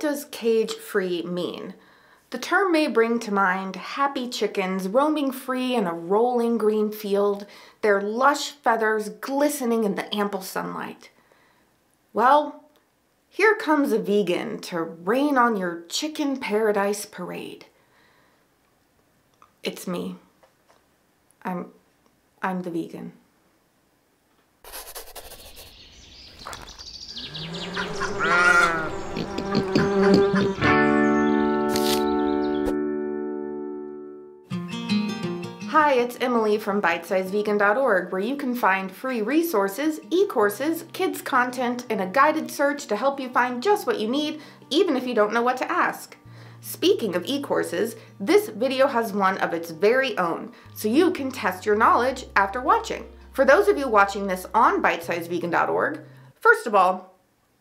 does cage-free mean? The term may bring to mind happy chickens roaming free in a rolling green field, their lush feathers glistening in the ample sunlight. Well, here comes a vegan to rain on your chicken paradise parade. It's me. I'm I'm the vegan. It's Emily from BitesizeVegan.org, where you can find free resources, e-courses, kids content, and a guided search to help you find just what you need, even if you don't know what to ask. Speaking of e-courses, this video has one of its very own, so you can test your knowledge after watching. For those of you watching this on BitesizeVegan.org, first of all,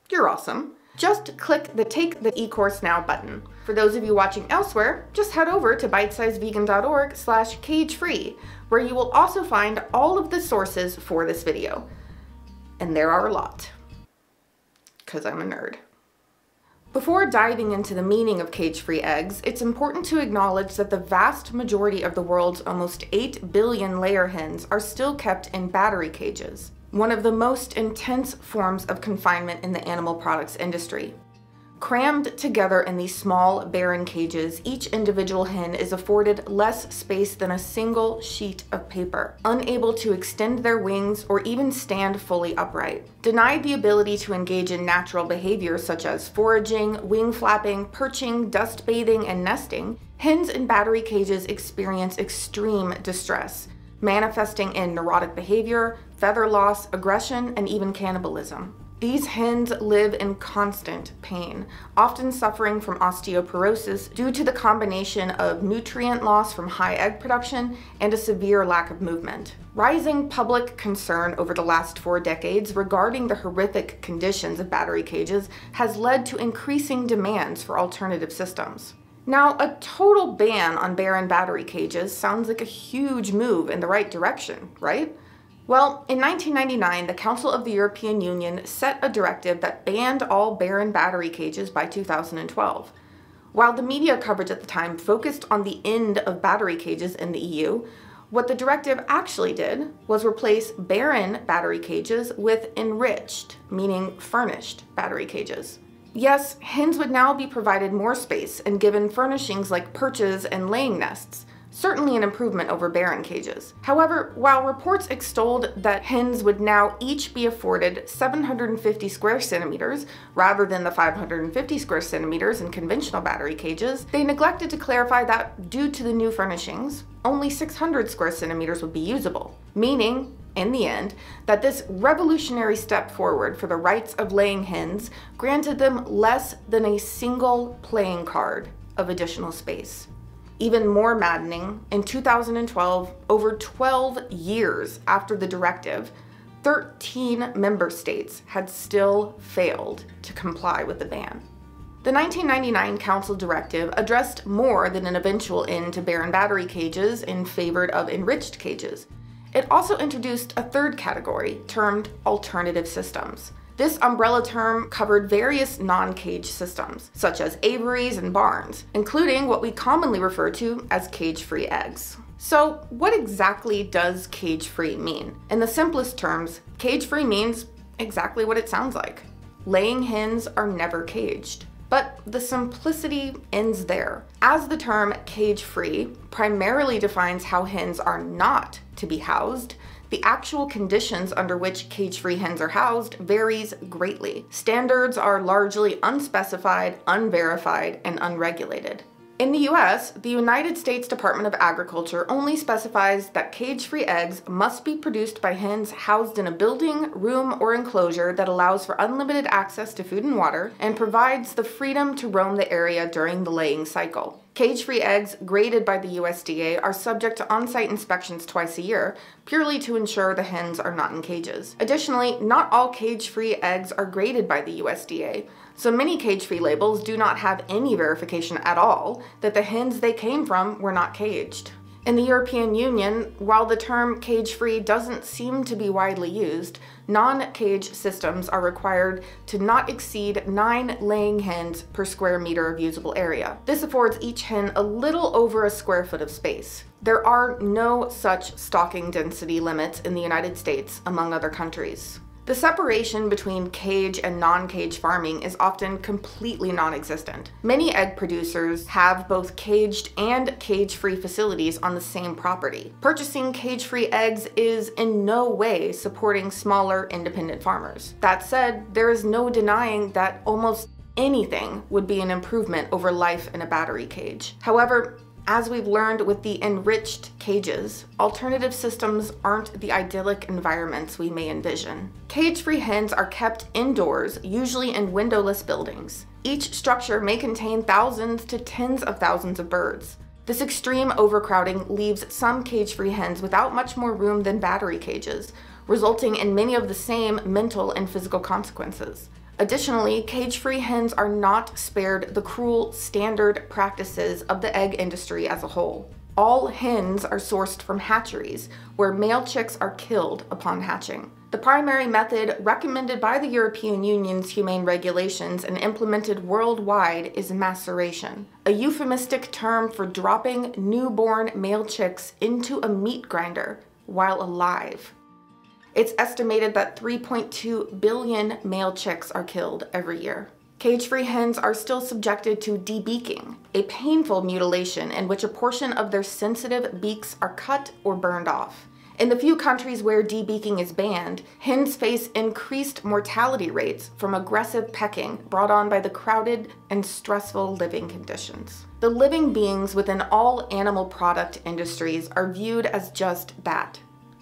you're awesome. Just click the Take the e-course now button. For those of you watching elsewhere, just head over to bitesizevegan.org slash cagefree, where you will also find all of the sources for this video. And there are a lot, because I'm a nerd. Before diving into the meaning of cage-free eggs, it's important to acknowledge that the vast majority of the world's almost 8 billion layer hens are still kept in battery cages, one of the most intense forms of confinement in the animal products industry. Crammed together in these small, barren cages, each individual hen is afforded less space than a single sheet of paper, unable to extend their wings or even stand fully upright. Denied the ability to engage in natural behaviors such as foraging, wing flapping, perching, dust bathing, and nesting, hens in battery cages experience extreme distress, manifesting in neurotic behavior, feather loss, aggression, and even cannibalism. These hens live in constant pain, often suffering from osteoporosis due to the combination of nutrient loss from high egg production and a severe lack of movement. Rising public concern over the last four decades regarding the horrific conditions of battery cages has led to increasing demands for alternative systems. Now, a total ban on barren battery cages sounds like a huge move in the right direction, right? Well, in 1999, the Council of the European Union set a directive that banned all barren battery cages by 2012. While the media coverage at the time focused on the end of battery cages in the EU, what the directive actually did was replace barren battery cages with enriched, meaning furnished, battery cages. Yes, hens would now be provided more space and given furnishings like perches and laying nests, certainly an improvement over barren cages. However, while reports extolled that hens would now each be afforded 750 square centimeters rather than the 550 square centimeters in conventional battery cages, they neglected to clarify that due to the new furnishings, only 600 square centimeters would be usable, meaning in the end, that this revolutionary step forward for the rights of laying hens granted them less than a single playing card of additional space. Even more maddening, in 2012, over 12 years after the directive, 13 member states had still failed to comply with the ban. The 1999 Council directive addressed more than an eventual end to barren battery cages in favor of enriched cages. It also introduced a third category, termed alternative systems. This umbrella term covered various non-cage systems, such as aviaries and barns, including what we commonly refer to as cage-free eggs. So what exactly does cage-free mean? In the simplest terms, cage-free means exactly what it sounds like. Laying hens are never caged. But the simplicity ends there, as the term cage-free primarily defines how hens are not to be housed, the actual conditions under which cage-free hens are housed varies greatly. Standards are largely unspecified, unverified, and unregulated. In the US, the United States Department of Agriculture only specifies that cage-free eggs must be produced by hens housed in a building, room, or enclosure that allows for unlimited access to food and water and provides the freedom to roam the area during the laying cycle. Cage-free eggs graded by the USDA are subject to on-site inspections twice a year, purely to ensure the hens are not in cages. Additionally, not all cage-free eggs are graded by the USDA, so many cage-free labels do not have any verification at all that the hens they came from were not caged. In the European Union, while the term cage free doesn't seem to be widely used, non cage systems are required to not exceed nine laying hens per square meter of usable area. This affords each hen a little over a square foot of space. There are no such stocking density limits in the United States, among other countries. The separation between cage and non-cage farming is often completely non-existent. Many egg producers have both caged and cage-free facilities on the same property. Purchasing cage-free eggs is in no way supporting smaller independent farmers. That said, there is no denying that almost anything would be an improvement over life in a battery cage. However, as we've learned with the enriched cages, alternative systems aren't the idyllic environments we may envision. Cage-free hens are kept indoors, usually in windowless buildings. Each structure may contain thousands to tens of thousands of birds. This extreme overcrowding leaves some cage-free hens without much more room than battery cages, resulting in many of the same mental and physical consequences. Additionally, cage-free hens are not spared the cruel standard practices of the egg industry as a whole. All hens are sourced from hatcheries, where male chicks are killed upon hatching. The primary method recommended by the European Union's humane regulations and implemented worldwide is maceration, a euphemistic term for dropping newborn male chicks into a meat grinder while alive. It's estimated that 3.2 billion male chicks are killed every year. Cage-free hens are still subjected to debeaking, a painful mutilation in which a portion of their sensitive beaks are cut or burned off. In the few countries where debeaking is banned, hens face increased mortality rates from aggressive pecking brought on by the crowded and stressful living conditions. The living beings within all animal product industries are viewed as just that,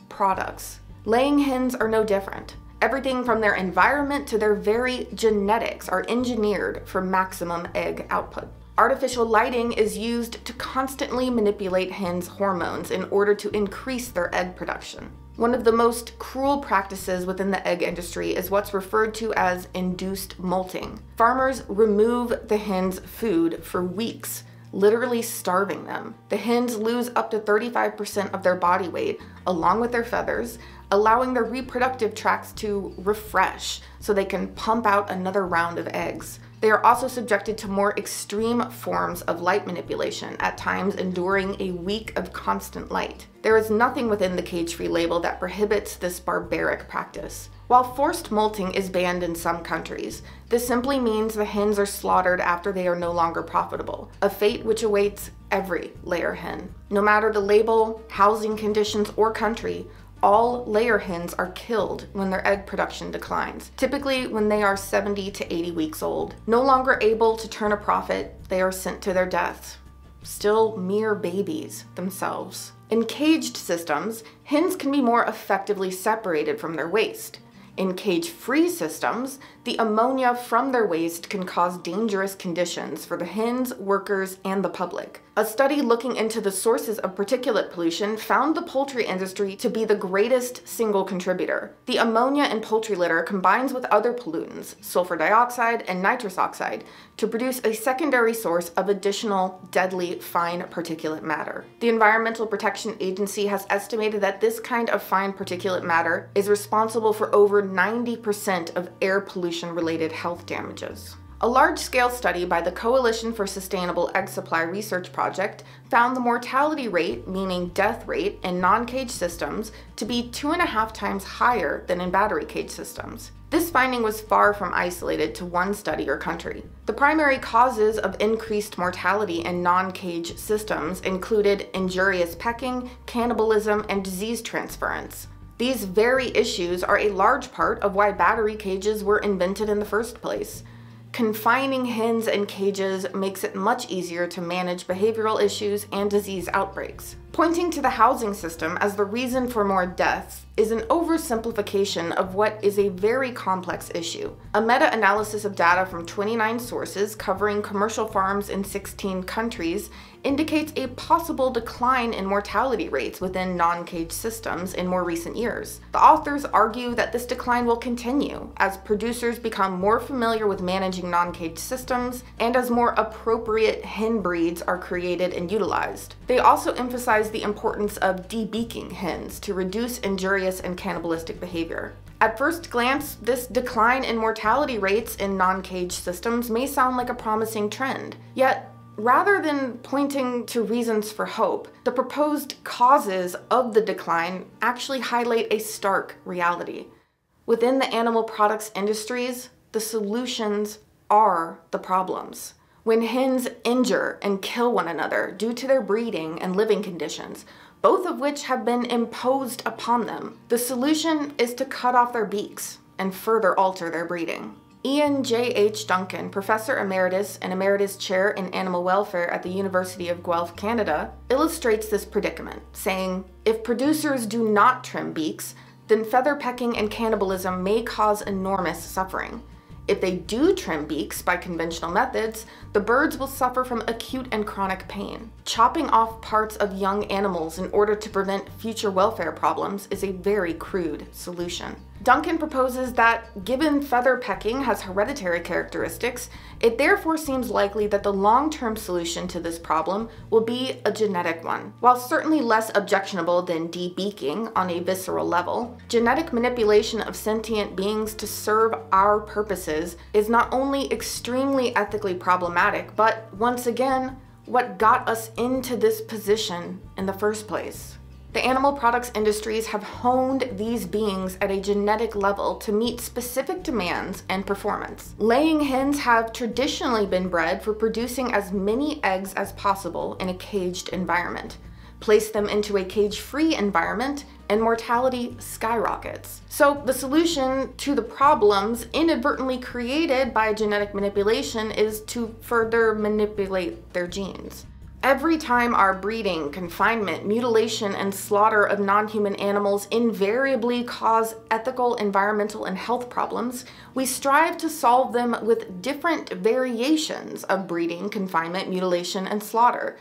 products, Laying hens are no different. Everything from their environment to their very genetics are engineered for maximum egg output. Artificial lighting is used to constantly manipulate hens' hormones in order to increase their egg production. One of the most cruel practices within the egg industry is what's referred to as induced molting. Farmers remove the hens' food for weeks literally starving them. The hens lose up to 35% of their body weight, along with their feathers, allowing their reproductive tracts to refresh so they can pump out another round of eggs. They are also subjected to more extreme forms of light manipulation, at times enduring a week of constant light. There is nothing within the cage-free label that prohibits this barbaric practice. While forced molting is banned in some countries, this simply means the hens are slaughtered after they are no longer profitable, a fate which awaits every layer hen. No matter the label, housing conditions, or country, all layer hens are killed when their egg production declines, typically when they are 70 to 80 weeks old. No longer able to turn a profit, they are sent to their deaths. Still mere babies themselves. In caged systems, hens can be more effectively separated from their waste. In cage-free systems, the ammonia from their waste can cause dangerous conditions for the hens, workers, and the public. A study looking into the sources of particulate pollution found the poultry industry to be the greatest single contributor. The ammonia in poultry litter combines with other pollutants, sulfur dioxide and nitrous oxide, to produce a secondary source of additional deadly fine particulate matter. The Environmental Protection Agency has estimated that this kind of fine particulate matter is responsible for over 90% of air pollution related health damages. A large-scale study by the Coalition for Sustainable Egg Supply Research Project found the mortality rate, meaning death rate, in non-cage systems to be two and a half times higher than in battery cage systems. This finding was far from isolated to one study or country. The primary causes of increased mortality in non-cage systems included injurious pecking, cannibalism, and disease transference. These very issues are a large part of why battery cages were invented in the first place. Confining hens in cages makes it much easier to manage behavioral issues and disease outbreaks. Pointing to the housing system as the reason for more deaths is an oversimplification of what is a very complex issue. A meta analysis of data from 29 sources covering commercial farms in 16 countries indicates a possible decline in mortality rates within non cage systems in more recent years. The authors argue that this decline will continue as producers become more familiar with managing non cage systems and as more appropriate hen breeds are created and utilized. They also emphasize the importance of debeaking hens to reduce injurious and cannibalistic behavior. At first glance, this decline in mortality rates in non cage systems may sound like a promising trend, yet Rather than pointing to reasons for hope, the proposed causes of the decline actually highlight a stark reality. Within the animal products industries, the solutions are the problems. When hens injure and kill one another due to their breeding and living conditions, both of which have been imposed upon them, the solution is to cut off their beaks and further alter their breeding. Ian J. H. Duncan, Professor Emeritus and Emeritus Chair in Animal Welfare at the University of Guelph, Canada, illustrates this predicament, saying, If producers do not trim beaks, then feather pecking and cannibalism may cause enormous suffering. If they do trim beaks by conventional methods, the birds will suffer from acute and chronic pain. Chopping off parts of young animals in order to prevent future welfare problems is a very crude solution. Duncan proposes that, given feather pecking has hereditary characteristics, it therefore seems likely that the long-term solution to this problem will be a genetic one. While certainly less objectionable than debeaking on a visceral level, genetic manipulation of sentient beings to serve our purposes is not only extremely ethically problematic, but once again, what got us into this position in the first place. The animal products industries have honed these beings at a genetic level to meet specific demands and performance. Laying hens have traditionally been bred for producing as many eggs as possible in a caged environment. Place them into a cage-free environment and mortality skyrockets. So the solution to the problems inadvertently created by genetic manipulation is to further manipulate their genes. Every time our breeding, confinement, mutilation, and slaughter of non human animals invariably cause ethical, environmental, and health problems, we strive to solve them with different variations of breeding, confinement, mutilation, and slaughter.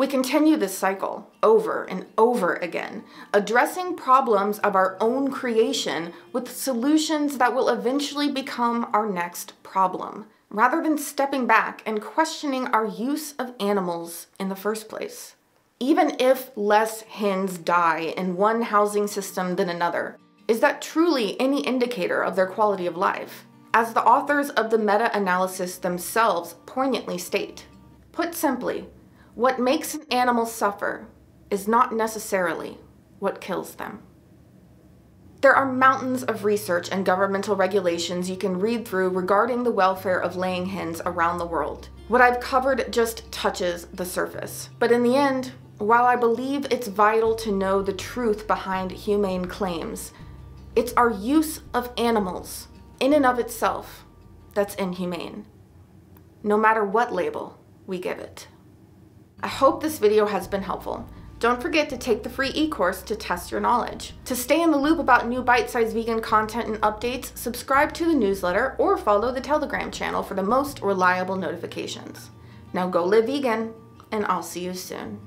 We continue this cycle over and over again, addressing problems of our own creation with solutions that will eventually become our next problem rather than stepping back and questioning our use of animals in the first place. Even if less hens die in one housing system than another, is that truly any indicator of their quality of life? As the authors of the meta analysis themselves poignantly state, put simply, what makes an animal suffer is not necessarily what kills them. There are mountains of research and governmental regulations you can read through regarding the welfare of laying hens around the world. What I've covered just touches the surface. But in the end, while I believe it's vital to know the truth behind humane claims, it's our use of animals, in and of itself, that's inhumane, no matter what label we give it. I hope this video has been helpful. Don't forget to take the free e-course to test your knowledge. To stay in the loop about new bite-sized vegan content and updates, subscribe to the newsletter or follow the Telegram channel for the most reliable notifications. Now go live vegan, and I'll see you soon.